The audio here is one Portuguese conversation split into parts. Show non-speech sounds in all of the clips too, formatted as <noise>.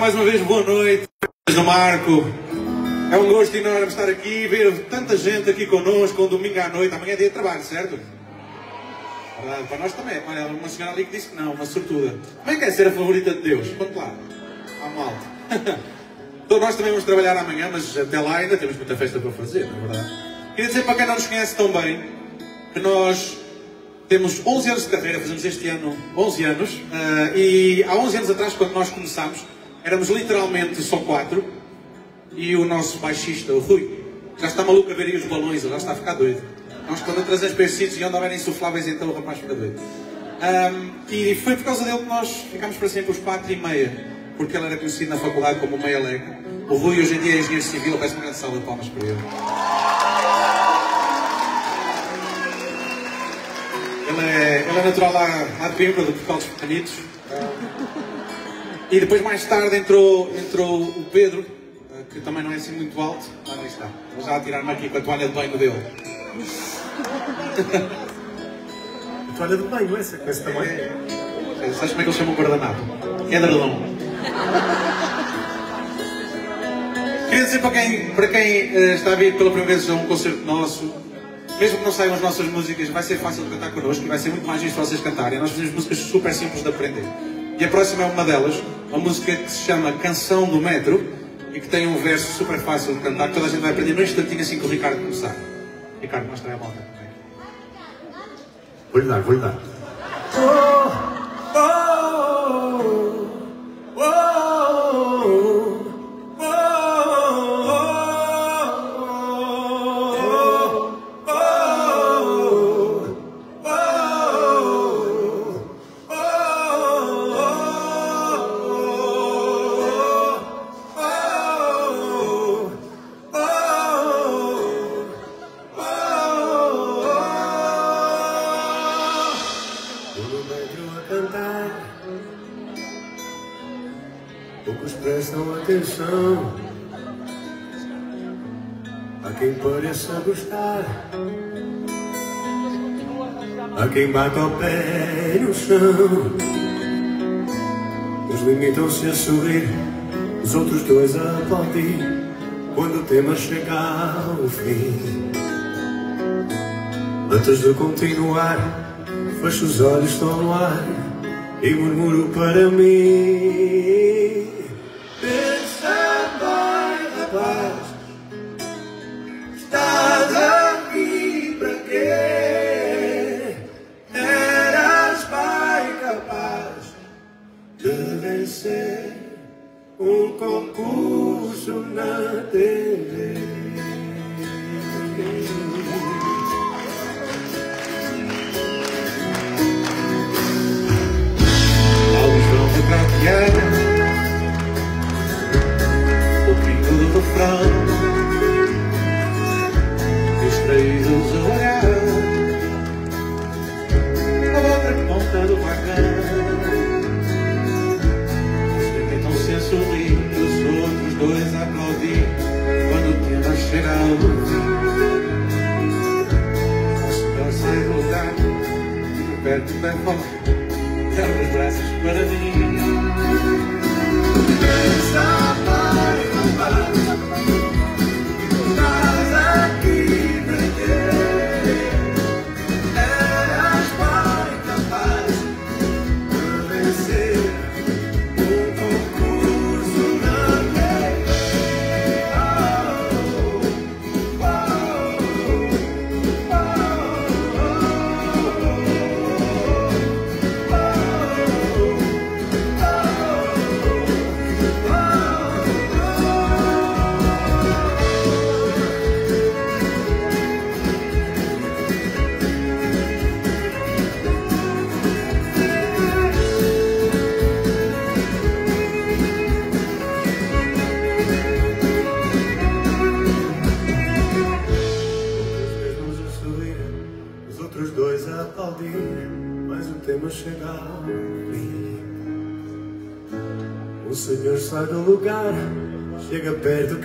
Mais uma vez, boa noite. Do Marco. É um gosto enorme estar aqui ver tanta gente aqui connosco um domingo à noite. Amanhã é dia de trabalho, certo? Para nós também. Olha, uma senhora ali que disse que não, uma sortuda. Como é que é ser a favorita de Deus? Conte lá. À malta. <laughs> Então, nós também vamos trabalhar amanhã, mas até lá ainda temos muita festa para fazer, não é verdade? Queria dizer para quem não nos conhece tão bem que nós temos 11 anos de carreira, fazemos este ano 11 anos, eh, e há 11 anos atrás, quando nós começámos, éramos literalmente só quatro, e o nosso baixista, o Rui, já está maluco a ver os balões, ele já está a ficar doido. Nós, quando trazemos para estes sítios e onde houverem insufláveis, então o rapaz fica doido. Ahm, e foi por causa dele que nós ficámos para sempre os quatro e meia, porque ele era conhecido na faculdade como meia lega. O Rui hoje em dia é engenheiro civil, peço uma grande salva de palmas para ele. Ele é, ele é natural lá, lá de Coimbra, do Portal dos Pequenitos. E depois, mais tarde, entrou, entrou o Pedro, eh, que também não é assim muito alto. Ah, ali está. Vou já tirar-me aqui com a toalha de banho dele. A toalha de banho, essa, com esse tamanho. É, sabes como é que eles chamam o guardanapo? Edredom. Queria dizer para quem, para quem eh, está a vir pela primeira vez a um concerto nosso, mesmo que não saiam as nossas músicas, vai ser fácil de cantar connosco e vai ser muito mais isto vocês cantarem. Nós fazemos músicas super simples de aprender. E a próxima é uma delas, uma música que se chama Canção do Metro e que tem um verso super fácil de cantar que toda a gente vai aprender num instantinho assim que o Ricardo começar. Ricardo, mostra aí a volta. Vou-lhe dar, vou-lhe dar. Vou atenção. Há quem pareça gostar. Há quem bata o pé no chão. Uns limitam-se a sorrir, os outros dois a aplaudir. Quando o tema chega ao fim. Antes de continuar, fecho os olhos, estou no ar e murmuro para mim. Pensa sonar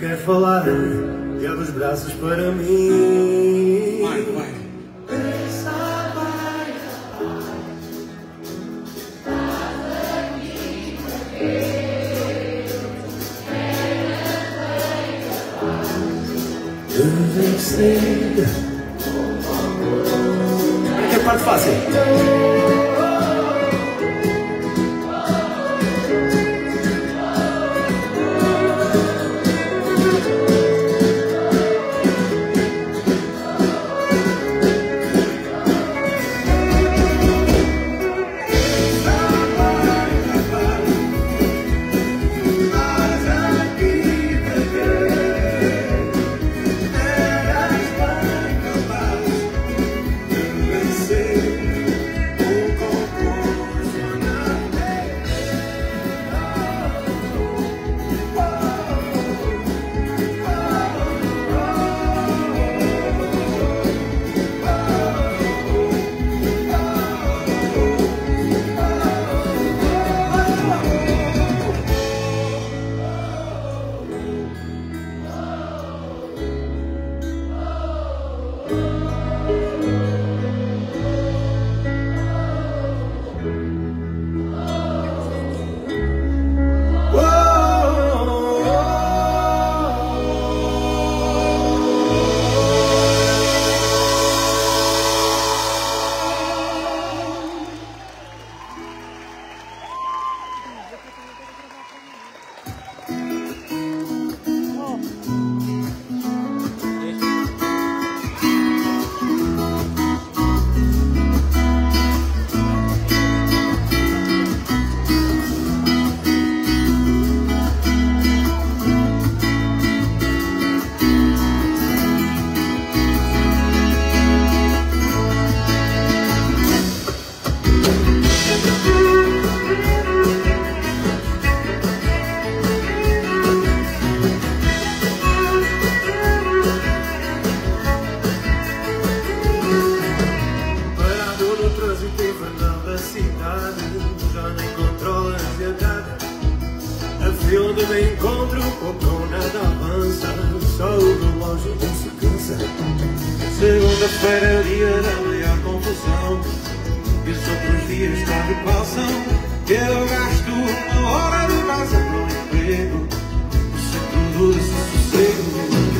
quer falar E abre os braços para mim. Vai, vai. Living Onde me encontro pouco ou nada avança Só o relógio não se cansa Segunda-feira é o dia da maior confusão. E os outros dias quase passam Eu gasto uma hora de casa para o emprego. Se tudo esse sossego